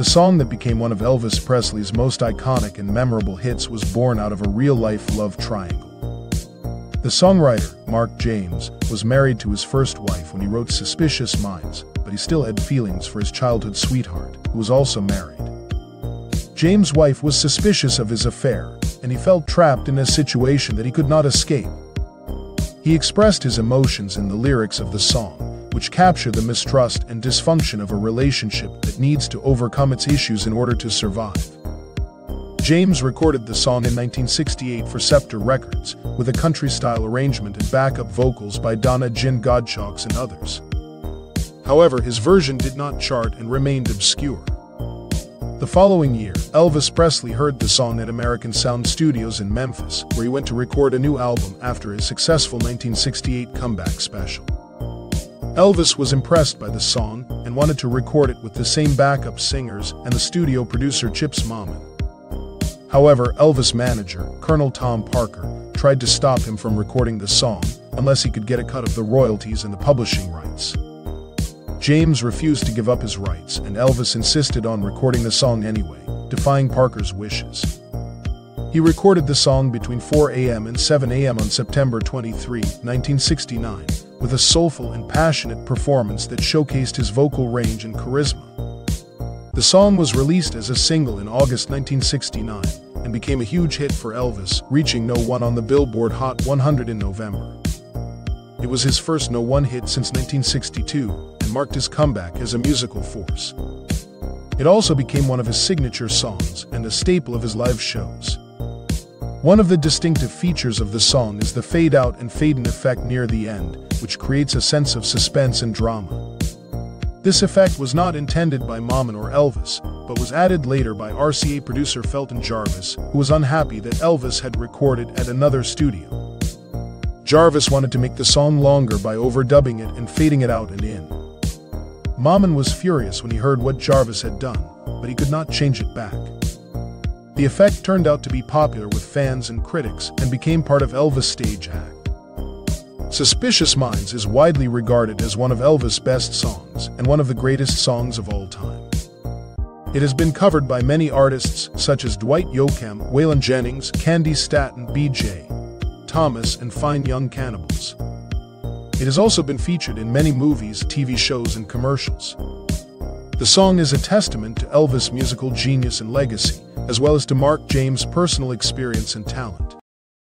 The song that became one of Elvis Presley's most iconic and memorable hits was born out of a real-life love triangle. The songwriter, Mark James, was married to his first wife when he wrote Suspicious Minds, but he still had feelings for his childhood sweetheart, who was also married. James' wife was suspicious of his affair, and he felt trapped in a situation that he could not escape. He expressed his emotions in the lyrics of the song, which capture the mistrust and dysfunction of a relationship that needs to overcome its issues in order to survive. James recorded the song in 1968 for Scepter Records, with a country-style arrangement and backup vocals by Donna Jean Godchaux and others. However, his version did not chart and remained obscure. The following year, Elvis Presley heard the song at American Sound Studios in Memphis, where he went to record a new album after his successful 1968 comeback special. Elvis was impressed by the song and wanted to record it with the same backup singers and the studio producer Chips Moman. However, Elvis' manager, Colonel Tom Parker, tried to stop him from recording the song unless he could get a cut of the royalties and the publishing rights. James refused to give up his rights, and Elvis insisted on recording the song anyway, defying Parker's wishes. He recorded the song between 4 a.m. and 7 a.m. on September 23, 1969, with a soulful and passionate performance that showcased his vocal range and charisma. The song was released as a single in August 1969 and became a huge hit for Elvis, reaching no 1 on the Billboard Hot 100 in November. It was his first no 1 hit since 1962 and marked his comeback as a musical force. It also became one of his signature songs and a staple of his live shows. One of the distinctive features of the song is the fade out and fade in effect near the end, which creates a sense of suspense and drama. This effect was not intended by Moman or Elvis, but was added later by RCA producer Felton Jarvis, who was unhappy that Elvis had recorded at another studio. Jarvis wanted to make the song longer by overdubbing it and fading it out and in. Moman was furious when he heard what Jarvis had done, but he could not change it back. The effect turned out to be popular with fans and critics and became part of Elvis' stage act. Suspicious Minds is widely regarded as one of Elvis' best songs and one of the greatest songs of all time. It has been covered by many artists such as Dwight Yoakam, Waylon Jennings, Candi Staton, B.J. Thomas, and Fine Young Cannibals. It has also been featured in many movies, TV shows, and commercials. The song is a testament to Elvis' musical genius and legacy, as well as to Mark James' personal experience and talent.